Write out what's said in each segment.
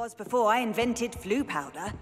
was before I invented Floo powder.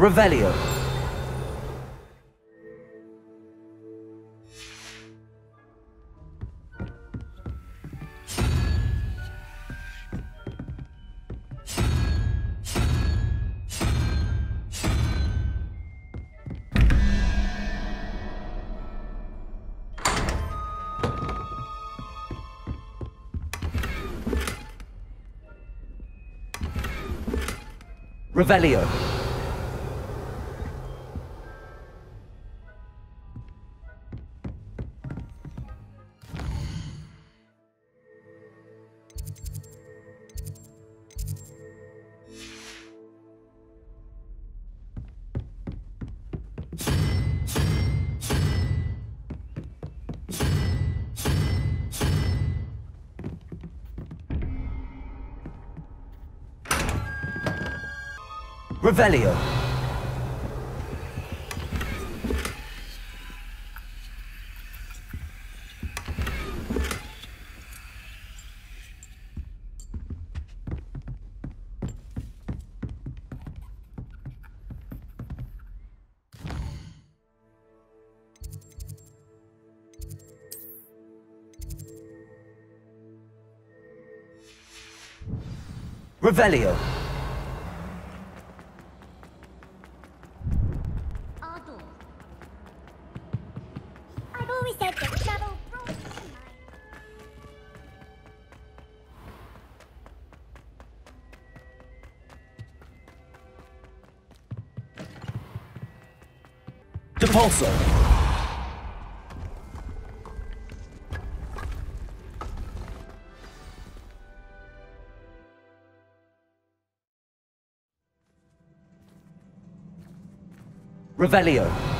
Revelio. Revelio. Revelio. Revelio. Depulso. Revelio.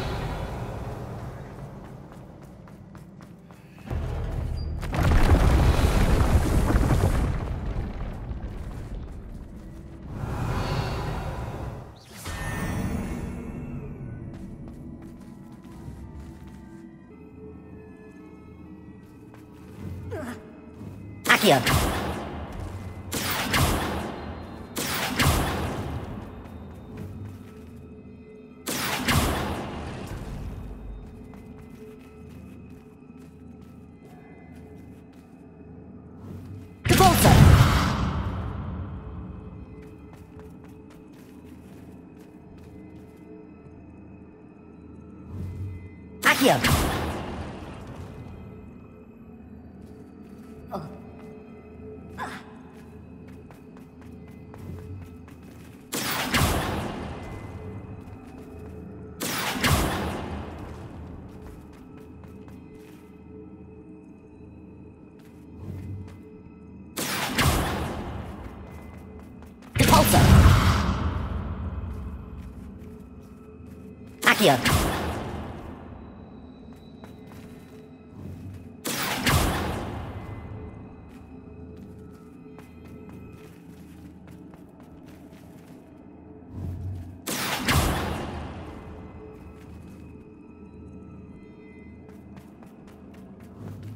Depulso. Accio. Depulso. Accio.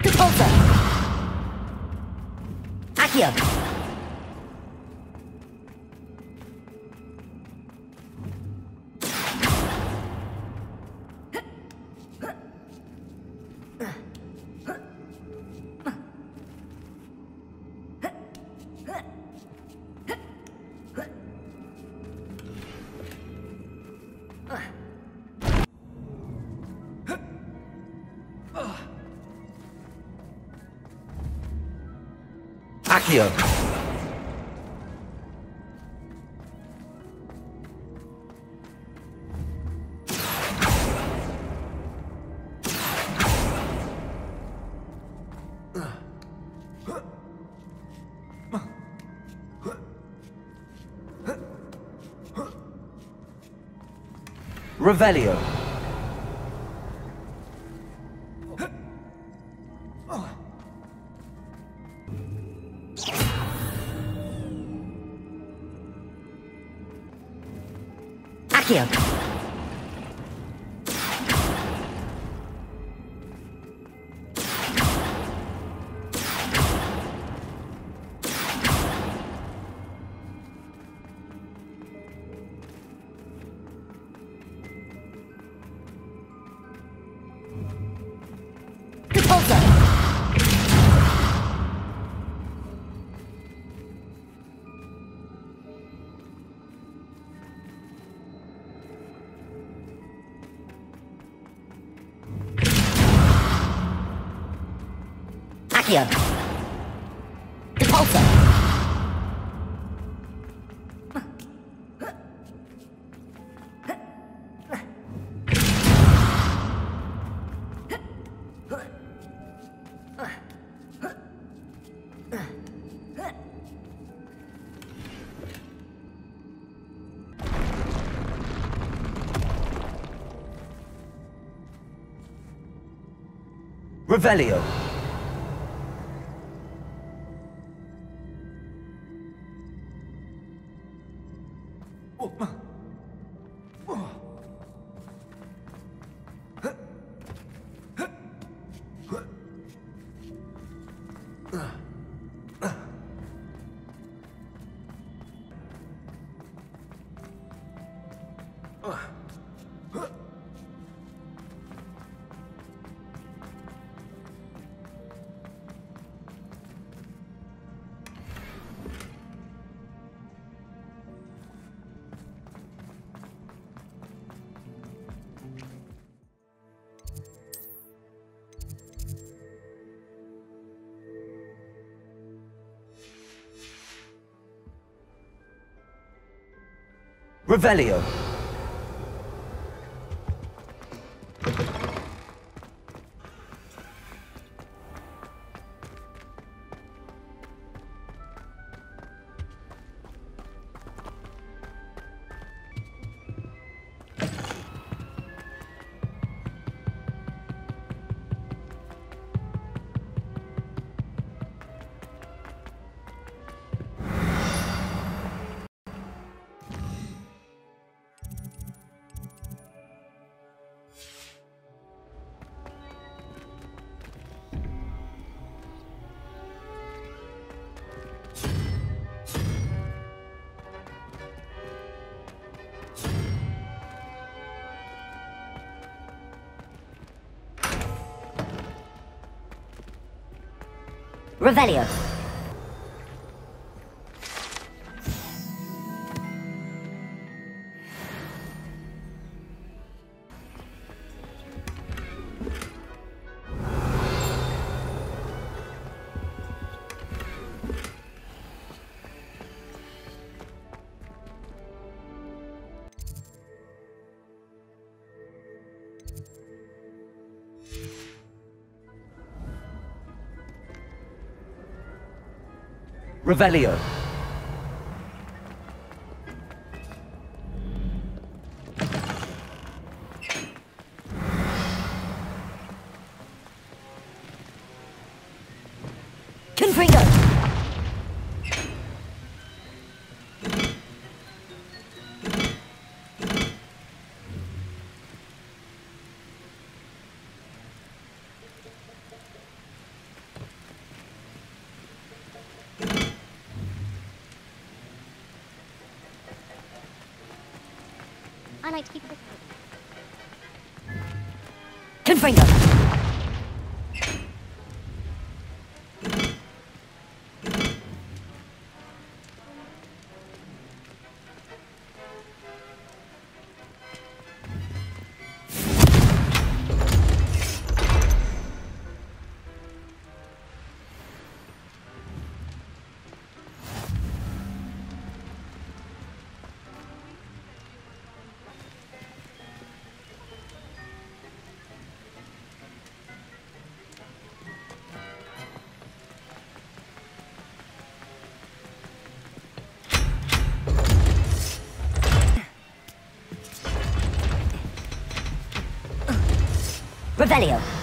Depulso. Accio. Revelio. Accio. Accio. Depulso. Revelio. 我。Revelio. Revelio. Revelio. Like it. Confringo. Revelio.